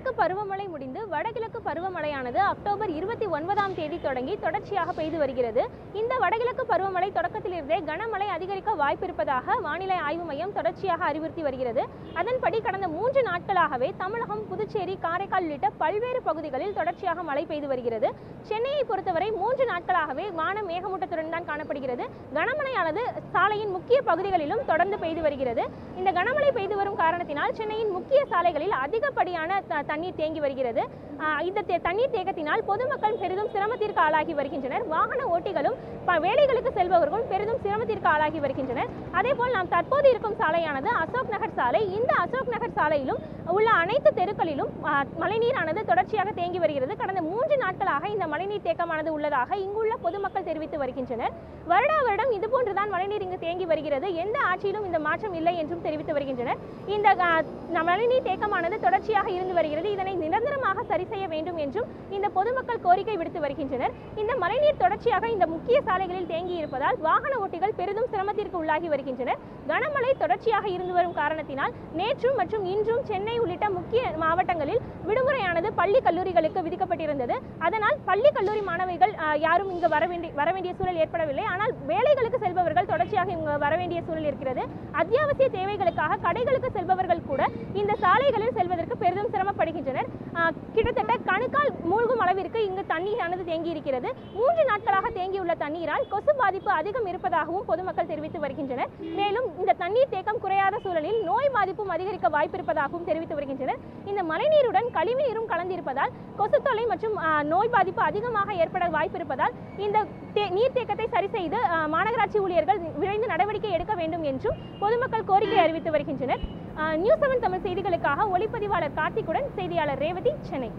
தென்மேற்கு பருவமழை முடிந்து வடகிழக்கு பருவமழையானது அக்டோபர் இருபத்தி ஒன்பதாம் தேதி தொடங்கி தொடர்ச்சியாக பெய்து வருகிறது. இந்த வடகிழக்கு பருவமழை தொடக்கத்திலிருந்தே கனமழை அதிகரிக்க வாய்ப்பிருப்பதாக வானிலை ஆய்வு மையம் தொடர்ச்சியாக அறிவுறுத்தி வருகிறது. அதன்படி கடந்த மூன்று நாட்களாகவே தமிழகம் புதுச்சேரி காரைக்கால் உள்ளிட்ட பல்வேறு பகுதிகளில் தொடர்ச்சியாக மழை பெய்து வருகிறது. சென்னையை பொறுத்தவரை மூன்று நாட்களாகவே வானம் மேகமூட்டத்துடன் தான் காணப்படுகிறது. கனமழையானது சாலையின் முக்கிய பகுதிகளிலும் தொடர்ந்து பெய்து வருகிறது. இந்த கனமழை பெய்து வரும் காரணத்தினால் சென்னையின் முக்கிய சாலைகளில் அதிகப்படியான தண்ணீர் தேங்கி வருகிறது. இந்த தண்ணீர் தேக்கத்தினால் பொதுமக்கள் பெரிதும் சிரமத்திற்கு ஆளாகி வருகின்றனர். வாகன ஓட்டிகளும் வேலைகளுக்கு செல்பவர்களும் பெரிதும் சிரமத்திற்கு ஆளாகி வருகின்றனர். அதேபோல் நாம் தற்போது இருக்கும் சாலையானது அசோக் நகர் சாலை. இந்த அசோக் நகர் சாலையிலும் உள்ள அனைத்து தெருக்களிலும் மழைநீரானது தொடர்ச்சியாக தேங்கி வருகிறது. கடந்த மூன்று நாட்களாக இந்த மழைநீர் தேக்கமானது உள்ளதாக இங்குள்ள பொதுமக்கள் தெரிவித்து வருகின்றனர். வருடா வருடம் இதுபோன்றுதான் மழைநீர் இங்கு தேங்கி வருகிறது. எந்த ஆட்சியிலும் இந்த மாற்றம் இல்லை என்றும் தெரிவித்து வருகின்றனர். இந்த மழைநீர் தேக்கமானது தொடர்ச்சியாக இருந்து வருகிறது. இதனை நிரந்தரமாக சரி செய்ய வேண்டும் என்றும் இந்த பொதுமக்கள் கோரிக்கை விடுத்து வருகின்றனர். இந்த மழைநீர் தொடர்ச்சியாக இந்த முக்கிய சாலைகளில் தேங்கி இருப்பதால் வாகன ஓட்டிகள் பெரிதும் சிரமத்திற்கு உள்ளாகி வருகின்றனர். கனமழை தொடர்ச்சியாக இருந்து வரும் காரணத்தினால் நேற்றும் மற்றும் இன்றும் சென்னை உள்ளிட்ட முக்கிய மாவட்டங்களில் விடுமுறையானது பள்ளி கல்லூரிகளுக்கு விதிக்கப்பட்டிருந்தது. அதனால் பள்ளி கல்லூரி மாணவிகள் யாரும் இங்கு வர வேண்டிய வர வேண்டிய சூழல் ஏற்படவில்லை. ஆனால் வேலைகளுக்கு செல்பவர்கள் தொடர்ச்சியாக இங்கு வர வேண்டிய சூழல் இருக்கிறது. அத்தியாவசிய தேவைகளுக்காக கடைகளுக்கு செல்பவர்கள் கூட இந்த சாலைகளில் செல்வதற்கு பெரிதும் சிரமப்படுகின்றனர். கிட்டத்தட்ட கணுக்கால் மூழ்கும் அளவிற்கு இங்கு தண்ணீரானது தேங்கி இருக்கிறது மூன்று நாட்களாக தேங்கியுள்ள தண்ணீரால் கொசு பாதிப்பு அதிகம் இருப்பதாகவும் பொதுமக்கள் தெரிவித்து வருகின்றனர். மேலும் இந்த தண்ணீர் தேக்கம் குறையாத சூழலில் நோய் பாதிப்பும் அதிகரிக்க வாய்ப்பிருப்பதாகவும் தெரிவித்து வருகின்றனர். இந்த மழைநீருடன் கழிவுநீரும் கலந்திருப்பதால் கொசு தொல்லை மற்றும் நோய் பாதிப்பு அதிகமாக ஏற்பட வாய்ப்பிருப்பதால் இந்த தே- நீர்த்தேக்கத்தை சரி செய்து மாநகராட்சி ஊழியர்கள் விரைந்து நடவடிக்கை எடுக்க வேண்டும் என்றும் பொதுமக்கள் கோரிக்கை அறிவித்து வருகின்றனர். நியூஸ் பார்வன் தமிழ் செய்திகளுக்காக ஒளிப்பதிவாளர் கார்த்திகுடன் செய்தியாளர் ரேவதி சென்னை.